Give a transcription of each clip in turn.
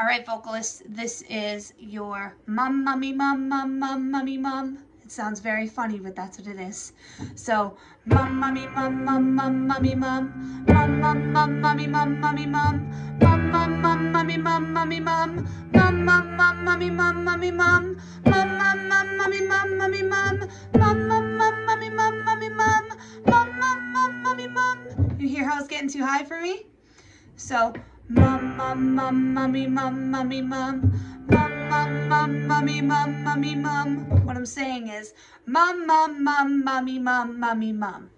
All right, vocalists, this is your mum, mummy, mum, mum, mum, mummy, mum. It sounds very funny, but that's what it is. So, mum, mummy, mum, mum, mum, mummy, mum, mum, mum, mum, mummy, mum, mummy, mum, mum, mum, mum, mummy, mum, mummy, mum, mum, mum, mum, mummy, mum, mummy, mum, mum, mum, mum, mummy, mum, mummy, mum, mum, mum, mum, mummy, mum, mummy, mum, mum, mum, mum, mummy, mum. You hear how it's getting too high for me? So, Mum, mum, mum, mum, mum. Mum, mum, mum, mum, mum. What I'm saying is, mum, mum, mum, mummy, mum, mummy, mum.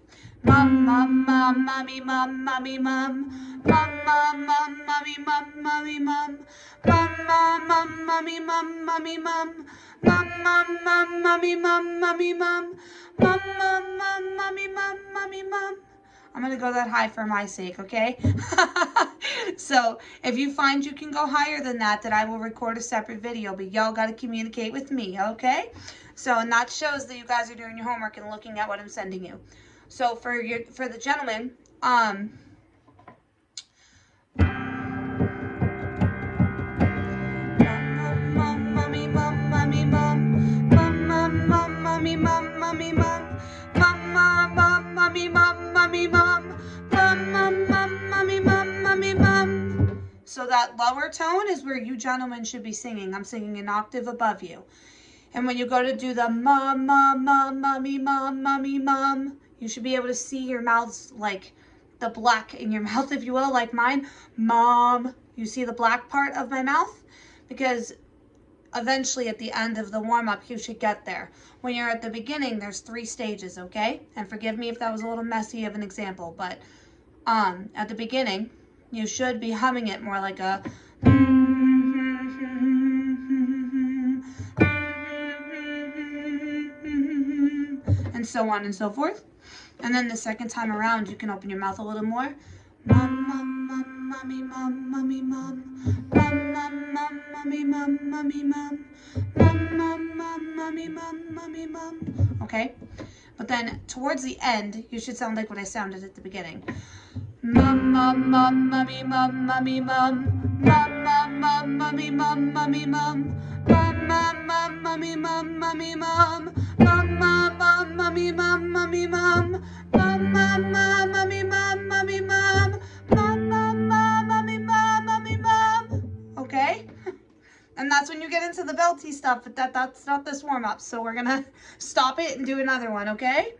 Mum, mum, mum, mummy, mum, mummy, mum. Mum, mum, mum, mummy, mum, mummy, mum. Mum, mum, mum, mummy, mum, mummy, mum. Mum, mum, mum, mummy, mum, mummy, mum. Mum, mum, mum, mummy, mum, mummy, mum. I'm to go that high for my sake, okay? So if you find you can go higher than that, then I will record a separate video. But y'all got to communicate with me, okay? So, and that shows that you guys are doing your homework and looking at what I'm sending you. So for your for the gentleman, um... So that lower tone is where you gentlemen should be singing. I'm singing an octave above you. And when you go to do the mum, mum, mum, mummy, mum, mummy, mum, you should be able to see your mouths like the black in your mouth, if you will, like mine. Mom, you see the black part of my mouth? Because eventually at the end of the warm-up you should get there when you're at the beginning there's three stages okay and forgive me if that was a little messy of an example but um at the beginning you should be humming it more like a and so on and so forth and then the second time around you can open your mouth a little more mum, mum, mum, mummy, mum, mummy, mum, mum, mum, mum, mummy, mum, mummy, mum, mum, mum, mum, mummy, mum, mummy, mum. Okay? But then towards the end, you should sound like what I sounded at the beginning. Mum, mum, mum, mummy, mum, mummy, mum, mum, mum, mum, mummy, mum, mummy, mum, mum, mum, mum, mummy, mum, mummy, mum, mum, mum, mum, mummy, mum, mummy, mum, mum, mum, mum, mummy, mum, mummy, mum, mum, mum, mum, mummy, mum, mum. Okay? And that's when you get into the belty stuff, but that, that's not this warm-up. So we're to stop it and do another one, okay?